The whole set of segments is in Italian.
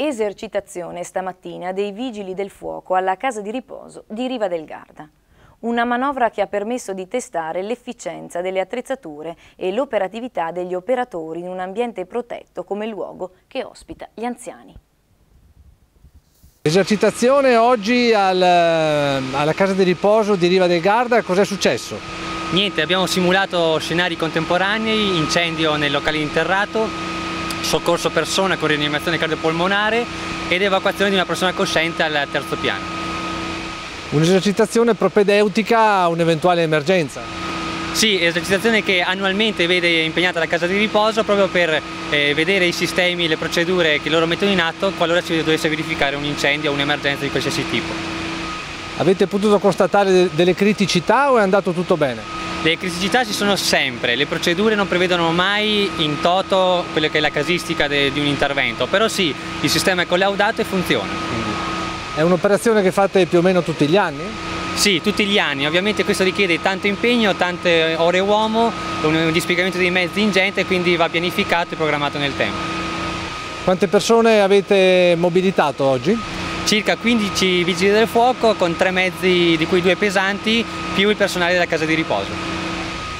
Esercitazione stamattina dei vigili del fuoco alla casa di riposo di Riva del Garda. Una manovra che ha permesso di testare l'efficienza delle attrezzature e l'operatività degli operatori in un ambiente protetto come luogo che ospita gli anziani. Esercitazione oggi al, alla casa di riposo di Riva del Garda, cos'è successo? Niente, abbiamo simulato scenari contemporanei, incendio nel locale interrato, soccorso persona con rianimazione cardiopolmonare ed evacuazione di una persona cosciente al terzo piano. Un'esercitazione propedeutica a un'eventuale emergenza? Sì, esercitazione che annualmente vede impegnata la casa di riposo proprio per eh, vedere i sistemi le procedure che loro mettono in atto qualora si dovesse verificare un incendio o un'emergenza di qualsiasi tipo. Avete potuto constatare delle criticità o è andato tutto bene? Le criticità ci sono sempre, le procedure non prevedono mai in toto quella che è la casistica di un intervento, però sì, il sistema è collaudato e funziona. Quindi. È un'operazione che fate più o meno tutti gli anni? Sì, tutti gli anni, ovviamente questo richiede tanto impegno, tante ore uomo, un dispiegamento dei mezzi ingente, quindi va pianificato e programmato nel tempo. Quante persone avete mobilitato oggi? Circa 15 vigili del fuoco con tre mezzi di cui due pesanti più il personale della casa di riposo.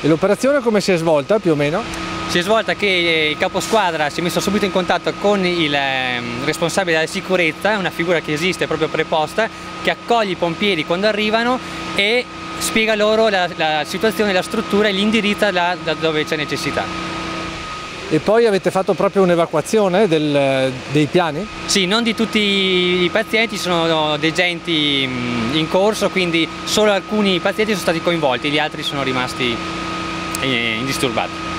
E l'operazione come si è svolta più o meno? Si è svolta che il caposquadra si è messo subito in contatto con il ehm, responsabile della sicurezza, una figura che esiste proprio preposta, che accoglie i pompieri quando arrivano e spiega loro la, la situazione, la struttura e l'indirizzo da, da dove c'è necessità. E poi avete fatto proprio un'evacuazione dei piani? Sì, non di tutti i pazienti, sono degenti in corso, quindi solo alcuni pazienti sono stati coinvolti, gli altri sono rimasti eh, indisturbati.